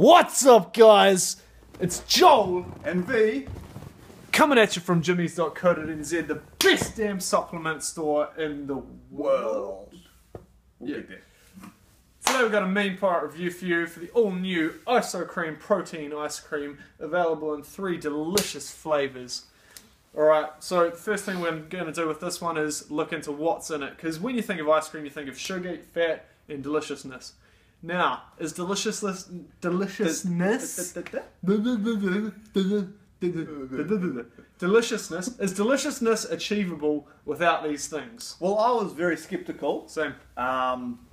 What's up, guys? It's Joel And Vee, coming at you from gymeez.co.nz, the best damn supplement store in the world. We'll Yeah. Today we've got a main part review for you for the all new Isocream Protein Ice Cream, available in three delicious flavours. Alright, so the first thing we're going to do with this one is look into what's in it, because when you think of ice cream, you think of sugar, fat, and deliciousness. Now, is deliciousness deliciousness deliciousness is deliciousness achievable without these things? Well, I was very skeptical, Same. um,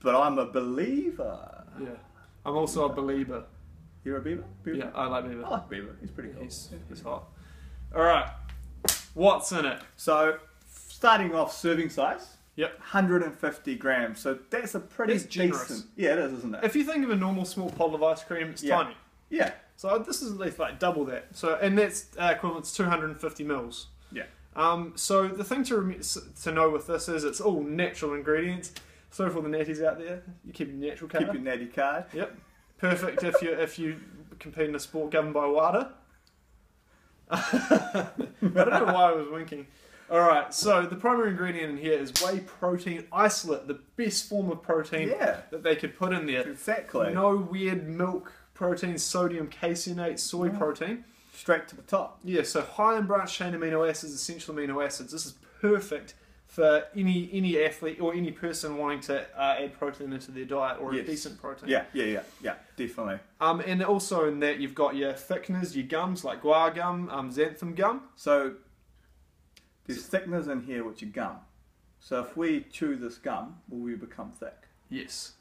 but I'm a believer. Yeah. I'm also a believer. You're a beaver? beaver? Yeah, I like beaver. I like beaver. He's pretty cool. He's, he's hot. Alright. What's in it? So, starting off serving size, Yep. 150 grams. So that's a pretty That's generous. decent. Yeah, it is, isn't it? If you think of a normal small pot of ice cream, it's Yeah. tiny. yeah, So this is at least like double that. So and that's uh, equivalent to 250 mils. yeah. Um, so the thing to rem- to know with this is it's all natural ingredients. So for the natties out there, you keep your natural colour. Keep your natty card. Yep. Perfect if you if you compete in a sport governed by WADA. I don't know why I was winking. Alright, so the primary ingredient in here is whey protein isolate, the best form of protein Yeah, that they could put in there. exactly. No weird milk protein, sodium caseinate, soy protein. Straight to the top. Yeah, so high in branched chain amino acids, essential amino acids. This is perfect for any any athlete or any person wanting to uh, add protein into their diet or Yes. a decent protein. Yeah, yeah, yeah, yeah, definitely. Um, and also in that you've got your thickeners, your gums like guar gum, um, xanthan gum. So, there's thickness in here which you gum. So if we chew this gum, will we become thick? Yes.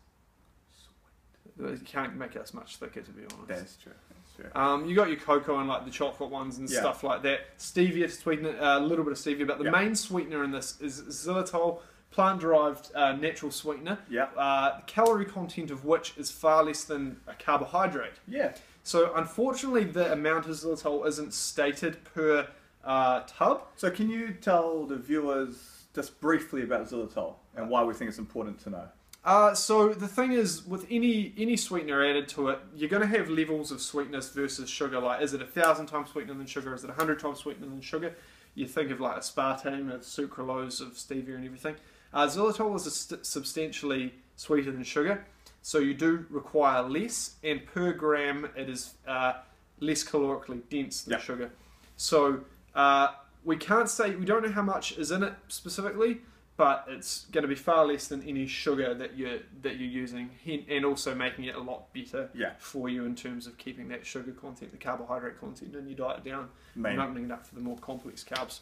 You can't make it as much thicker, to be honest. That's true. That's true. Um, you got your cocoa and like the chocolate ones and Yeah. stuff like that. Stevia to sweeten it, uh, a little bit of stevia, but the Yeah. main sweetener in this is xylitol, plant-derived uh, natural sweetener. Yeah. Uh, the calorie content of which is far less than a carbohydrate. Yeah. So unfortunately, the amount of xylitol isn't stated per uh, tub. So can you tell the viewers just briefly about xylitol and why we think it's important to know? Uh, so the thing is, with any any sweetener added to it, you're going to have levels of sweetness versus sugar. Like, is it a thousand times sweetener than sugar? Is it a hundred times sweetener than sugar? You think of like aspartame, and sucralose, of stevia, and everything. Uh, xylitol is a st- substantially sweeter than sugar, so you do require less, and per gram it is uh, less calorically dense than Yeah. sugar. So uh, we can't say we don't know how much is in it specifically, but it's going to be far less than any sugar that you're that you're using, and also making it a lot better Yeah. for you in terms of keeping that sugar content, the carbohydrate content in your diet down, Main. and opening it up for the more complex carbs.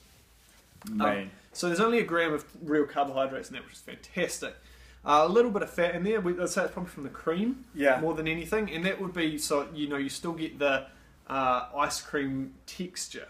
Main. So there's only a gram of real carbohydrates in that, which is fantastic. Uh, a little bit of fat in there. We, I'd say it's probably from the cream yeah. more than anything, and that would be so you know you still get the uh, ice cream texture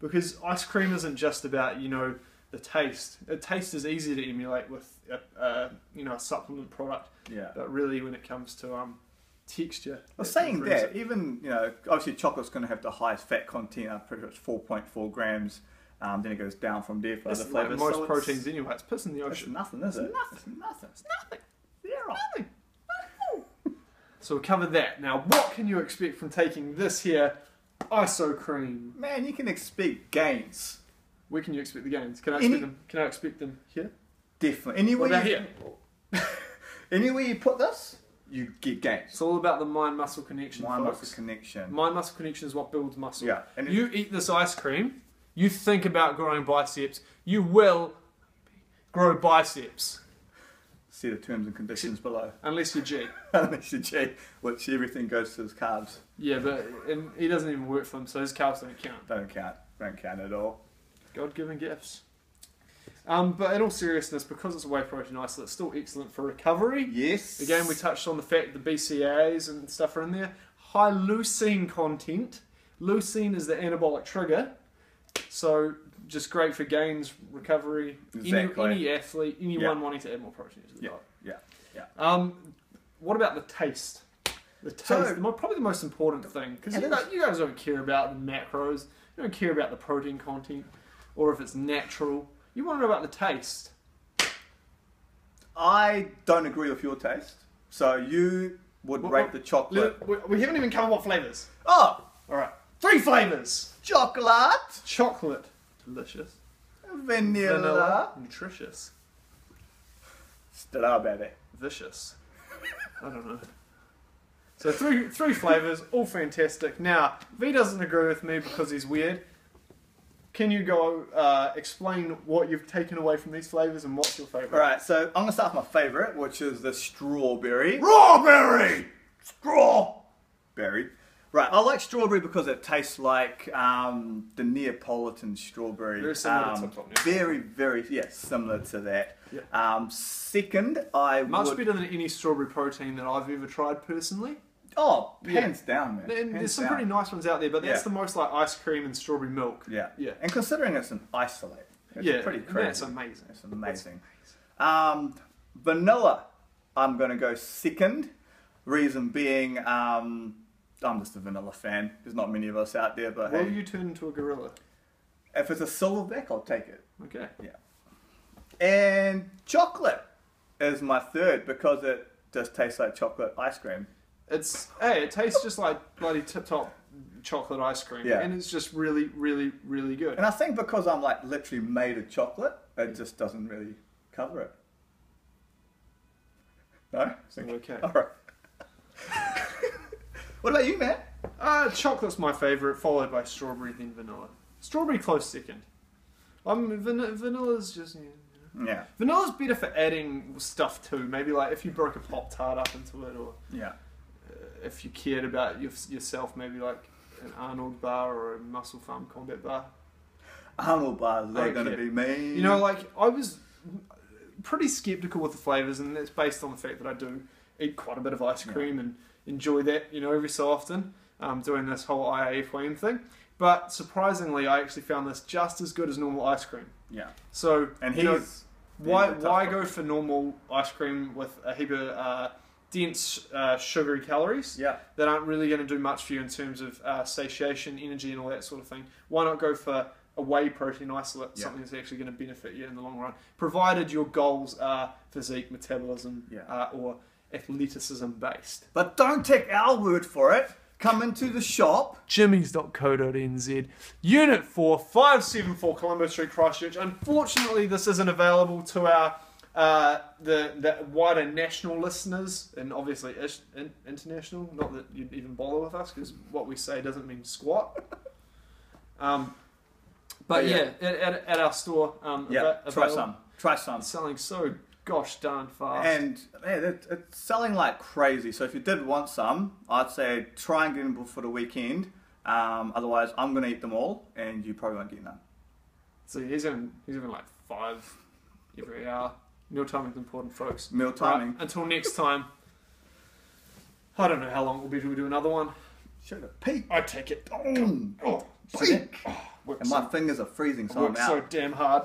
because ice cream isn't just about you know the taste. The taste is easy to emulate with a, a you know a supplement product, Yeah. but really when it comes to um texture, Well, saying that, it. even you know, obviously chocolate's going to have the highest fat content. I'm pretty sure it's 4.4 grams. Um, then it goes down from there for it's other like flavors. most so it's- proteins anyway. It's piss in the It's ocean. nothing, is It's it? nothing. It's nothing. It's nothing. Zero. Nothing. So we covered that. Now, what can you expect from taking this here Isocream? Man, you can expect gains. Where can you expect the gains? Can I Any- expect them? Can I expect them here? Definitely. Anywhere What about you, here? anywhere you put this, you get gains. It's all about the mind muscle connection. Mind folks. muscle connection. Mind muscle connection is what builds muscle. Yeah. And it- You eat this ice cream, you think about growing biceps, you will grow biceps. See the terms and conditions below. Unless you're G. Unless you're G, which everything goes to his carbs. Yeah, but and he doesn't even work for them, so his carbs don't count. Don't count. Don't count at all. God given gifts. Um, but in all seriousness, because it's a whey protein isolate, it's still excellent for recovery. Yes. Again, we touched on the fact the BCAAs and stuff are in there. High leucine content. Leucine is the anabolic trigger, so just great for gains, recovery. Exactly. Any, any athlete, anyone Yeah. wanting to add more protein to the Yeah. diet. Yeah. Um, what about the taste? The taste, So- the probably the most important thing, because you, you guys don't care about the macros, you don't care about the protein content, or if it's natural. You want to know about the taste. I don't agree with your taste. So you would What- rate what- the chocolate. We, we haven't even come up with flavours. Oh, All right, three flavours: chocolate, chocolate, delicious, vanilla, vanilla, nutritious, strawberry. vicious. I don't know. So three three flavors, all fantastic. Now Vee doesn't agree with me because he's weird. Can you go uh, explain what you've taken away from these flavors and what's your favorite? All right, so I'm gonna start with my favorite, which is the strawberry. Strawberry. Strawberry. Right, I like strawberry because it tastes like um, the Neapolitan strawberry. Very similar to um, Tip Top Neapolitan. Very, very, yeah, similar to that. Yeah. Um, second, I Much would. better than any strawberry protein that I've ever tried personally. Oh, Yeah. hands down, man. And hands there's some down. pretty nice ones out there, but that's Yeah. the most like ice cream and strawberry milk. Yeah, Yeah. And considering it's an isolate, it's yeah, pretty crazy. That's amazing. It's amazing. Um, vanilla, I'm going to go second. Reason being, um, I'm just a vanilla fan. There's not many of us out there, but Will hey, you turn into a gorilla? if it's a silverback, I'll take it. Okay. Yeah. And chocolate is my third because it just tastes like chocolate ice cream. It's hey, it tastes just like bloody tip top chocolate ice cream, Yeah. and it's just really, really, really good. And I think because I'm like literally made of chocolate, it just doesn't really cover it. No? Okay. All right. What about you, man? Uh, chocolate's my favourite, followed by strawberry, then vanilla. Strawberry close second. Um, van- vanilla's just yeah. Yeah. vanilla's better for adding stuff too. Maybe like if you broke a pop tart up into it, or Yeah. uh, if you cared about your, yourself, maybe like an Arnold bar or a MusclePharm Combat bar. Arnold bars, they're going to be mean. You know, like I was pretty skeptical with the flavors, and that's based on the fact that I do eat quite a bit of ice Yeah. cream and enjoy that, you know, every so often. Um, doing this whole IAF thing, but surprisingly, I actually found this just as good as normal ice cream. Yeah. So, And you know, he's. why he's why go for normal ice cream with a heap of uh, dense uh, sugary calories? Yeah. that aren't really going to do much for you in terms of uh, satiation, energy, and all that sort of thing. Why not go for a whey protein isolate, Yeah. something that's actually going to benefit you in the long run, provided your goals are physique, metabolism, Yeah. uh, or athleticism based. But don't take our word for it. Come into the shop. Gymeez.co.nz, Unit 4, 574 Colombo Street, Christchurch. Unfortunately, this isn't available to our uh, the, the wider national listeners and obviously ish, in, international. Not that you'd even bother with us because what we say doesn't mean squat. Um, but But yeah, yeah. at, at, at our store, um, Yeah. ava- Try some. Try some. It's selling so gosh darn fast. And man, it, it's selling like crazy. So if you did want some, I'd say try and get them for the weekend. Um, otherwise, I'm going to eat them all, and you probably won't get none. so he's in he's in like five every hour. Meal timing's important, folks. Meal timing. Right, until next time. I don't know how long it will be till we do another one. Show the peak. I take it. Mm. Oh, Peak. work And so, my fingers are freezing, so I'm out. so damn hard.